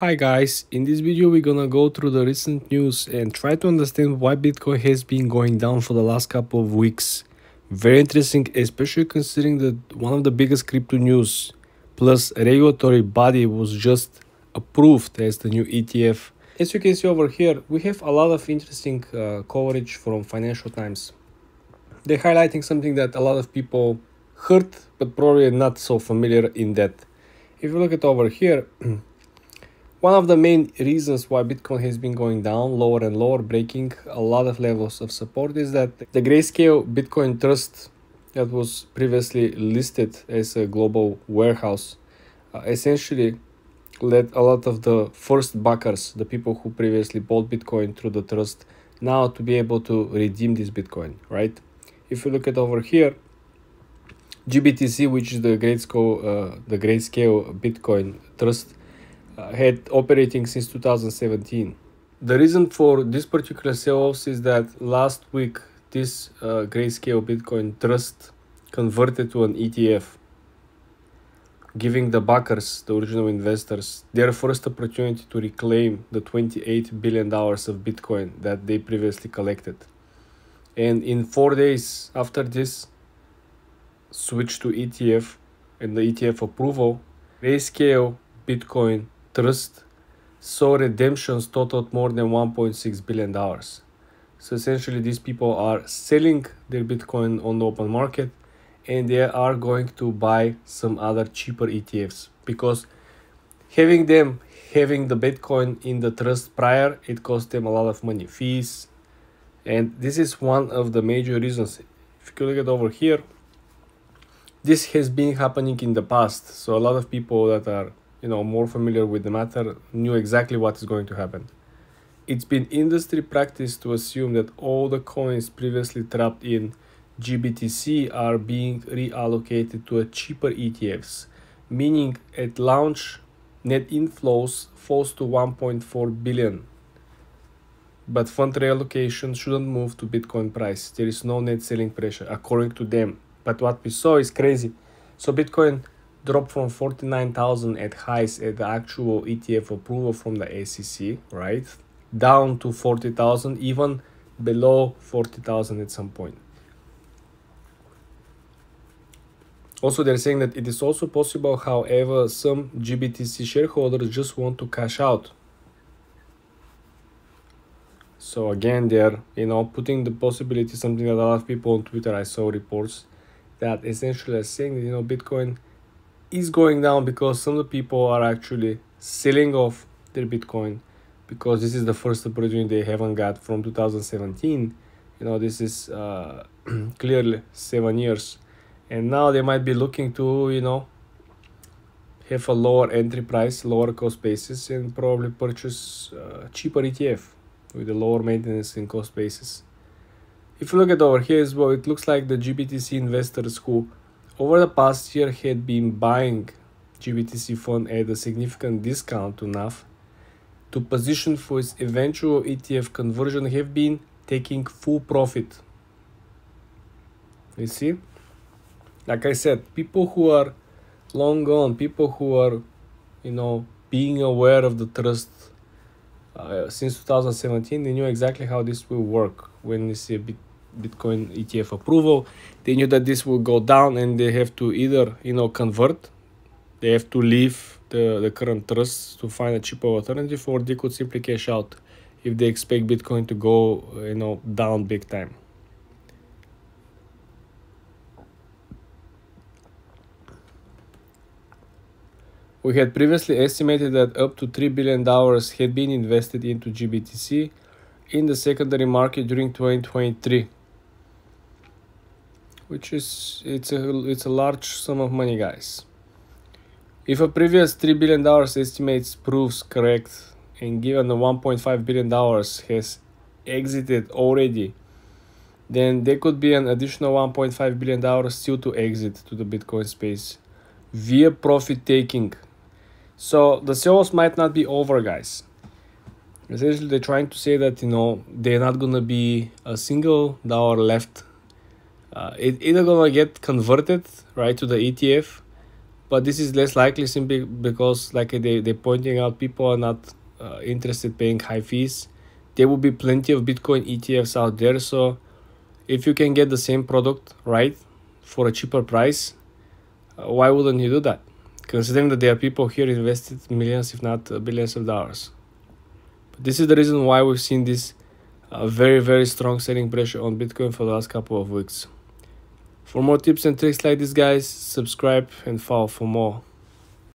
Hi guys, in this video we're gonna go through the recent news and try to understand why Bitcoin has been going down for the last couple of weeks. Very interesting, especially considering that one of the biggest crypto news plus regulatory body was just approved as the new ETF. As you can see over here, we have a lot of interesting uh, coverage from Financial Times. They're highlighting something that a lot of people heard but probably not so familiar in that. If you look at over here, One of the main reasons why Bitcoin has been going down lower and lower, breaking a lot of levels of support, is that the Grayscale Bitcoin Trust that was previously listed as a global warehouse uh, essentially led a lot of the first backers, the people who previously bought Bitcoin through the trust, now to be able to redeem this Bitcoin, right? If you look at over here, GBTC, which is the Grayscale, uh, the Grayscale Bitcoin Trust, had operating since 2017. The reason for this particular sell-offs is that last week this uh, Grayscale Bitcoin Trust converted to an ETF, giving the backers, the original investors, their first opportunity to reclaim the 28 billion dollars of Bitcoin that they previously collected. And in four days after this switch to ETF and the ETF approval, Grayscale Bitcoin Trust saw redemptions totaled more than 1.6 billion dollars. So essentially, these people are selling their Bitcoin on the open market and they are going to buy some other cheaper ETFs because having them having the Bitcoin in the trust prior, it cost them a lot of money, fees, and this is one of the major reasons. If you look at over here, this has been happening in the past. So a lot of people that are you know more familiar with the matter knew exactly what is going to happen. It's been industry practice to assume that all the coins previously trapped in GBTC are being reallocated to a cheaper ETFs, meaning at launch net inflows falls to 1.4 billion. But fund reallocation shouldn't move to Bitcoin price. There is no net selling pressure according to them. But what we saw is crazy. So Bitcoin dropped from 49,000 at highs at the actual ETF approval from the SEC, right? Down to 40,000, even below 40,000 at some point. Also, they're saying that it is also possible, however, some GBTC shareholders just want to cash out. So again, they're you know putting the possibility something that a lot of people on Twitter I saw reports that essentially are saying you know Bitcoin is going down because some of the people are actually selling off their Bitcoin because this is the first opportunity they haven't got from 2017. You know, this is uh, clearly seven years, and now they might be looking to you know have a lower entry price, lower cost basis, and probably purchase uh, cheaper ETF with a lower maintenance and cost basis. If you look at over here as well, it looks like the GBTC investors who over the past year had been buying GBTC fund at a significant discount to NAV to position for its eventual ETF conversion have been taking full profit. You see? Like I said, people who are long gone, people who are, you know, being aware of the trust uh, since 2017, they knew exactly how this will work when you see a bit Bitcoin ETF approval. They knew that this will go down and they have to either, you know, convert, they have to leave the, the current trust to find a cheaper alternative, or they could simply cash out if they expect Bitcoin to go, you know, down big time. We had previously estimated that up to $3 billion had been invested into GBTC in the secondary market during 2023 which is it's a it's a large sum of money guys. If a previous 3 billion dollars estimates proves correct and given the 1.5 billion dollars has exited already then there could be an additional 1.5 billion dollars still to exit to the bitcoin space via profit taking. So the sales might not be over guys. Essentially they're trying to say that you know they're not gonna be a single dollar left uh, it either gonna get converted right to the ETF but this is less likely simply because like they, they're pointing out people are not uh, interested paying high fees. There will be plenty of bitcoin etfs out there so if you can get the same product right for a cheaper price uh, why wouldn't you do that? Considering that there are people here invested millions if not billions of dollars. But this is the reason why we've seen this uh, very very strong selling pressure on bitcoin for the last couple of weeks for more tips and tricks like this guys subscribe and follow for more